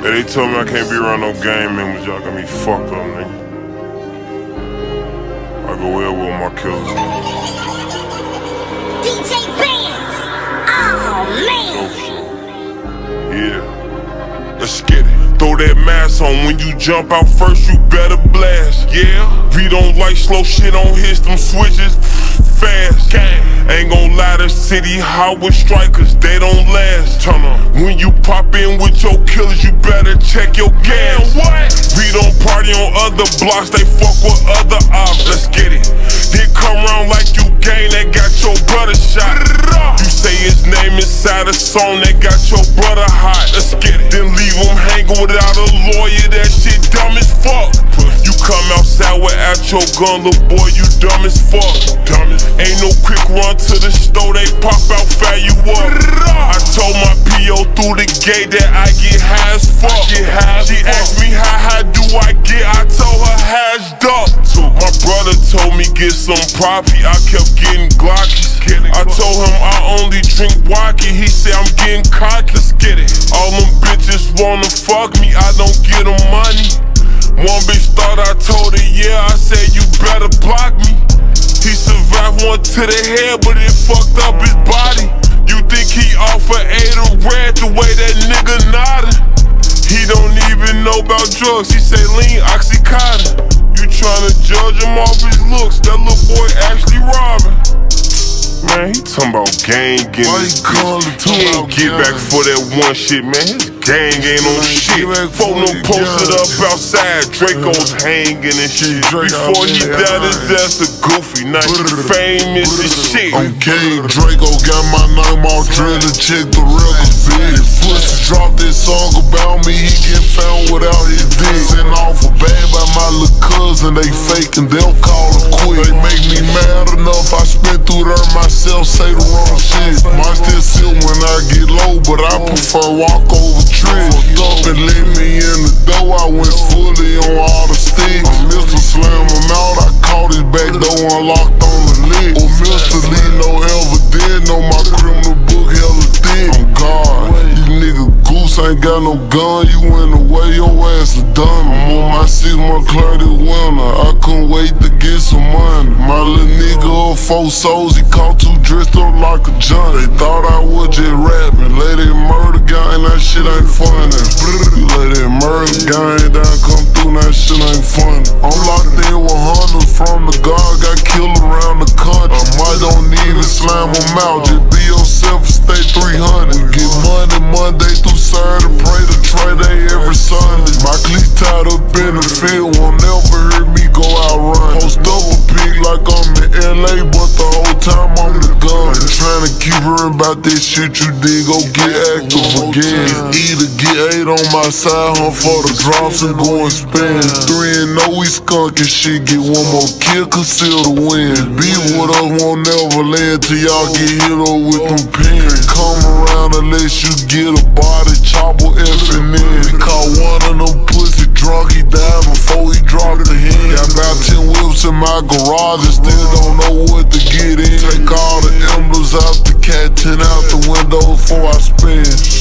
Hey, they told me I can't be around no gang members. Y'all got me fucked up, nigga. I go well with my killers. DJ Bands! Oh man! Yeah. Let's get it. Throw that mask on when you jump out first, you better blast. Yeah. We don't like slow shit on hits, them switches fast. Gang. Ain't gon' lie, the city hot with strikers, they don't last. Turn on. When you pop in with your killers, you better check your gas. what? We don't party on other blocks, they fuck with other ops. Let's get it. Then come around like you gang that got your brother shot. You say his name inside a song that got your brother hot. Let's get it. Then leave him hanging without a lawyer, that shit dumb as fuck. Outside without your gun, little boy, you dumb as fuck. Dumb as Ain't no quick run to the store, they pop out, fire you up. I told my PO through the gate that I get high as fuck. She asked me how high do I get, I told her hashed up. My brother told me get some property, I kept getting glockies. I told him I only drink wacky, he said I'm getting cocky. Let's get it. All them bitches wanna fuck me, I don't get them money. One bitch thought I told her, one to the head, but it fucked up his body. You think he off for eight or red the way that nigga nodded? He don't even know about drugs, he say lean oxycontin. You tryna judge him off his looks, that little boy actually robbing. Man, he talking about gang getting Why his bitch. He ain't get back for that one shit, man. His gang ain't on shit. Folk for posted gang. up outside. Draco's uh-huh. hanging and shit. Before he died, his ass a goofy. Now he famous as shit. Okay, Draco got my name all drilled and check the record big. Pussy dropped this song about me, he get found without his dick. Sent off a bag by my little cousin, they fake and they'll call it quit. They make me mad enough, There myself, say the wrong shit. Might still sit when I get low, but I prefer walk over. Fucked up and let me in the door, I went fully on all the sticks. Mr. Slam him out, I caught his back door unlocked on the lid. Oh, Mr. Lee, no ever did, know my criminal book hella thick. I'm God, you nigga goose ain't got no gun, you went away, your ass a dummy. I'm on my six month clear this winter, I couldn't wait to get. My little nigga of four souls, he caught two dressed up like a John. They thought I was just rapping, let it murder gang, that shit ain't funny. Let it murder gang down, come through, that shit ain't funny. I'm locked in with hunters from the guard, got killed around the country. I might don't even slam them out, hearing this shit you did, go get active again. Either get eight on my side, hunt for the drops and go and spin. Three and no, we skunk and shit, get one more kill, conceal the win. Be with us, won't never land till y'all get hit up with them pins. Come around unless you get a body chopper effing in. We caught one of them pussy drunk, he died before he dropped the hand. Got about 10 whips in my garage and still don't know what to get in. Take all the emblems out 10 out the window before I spin.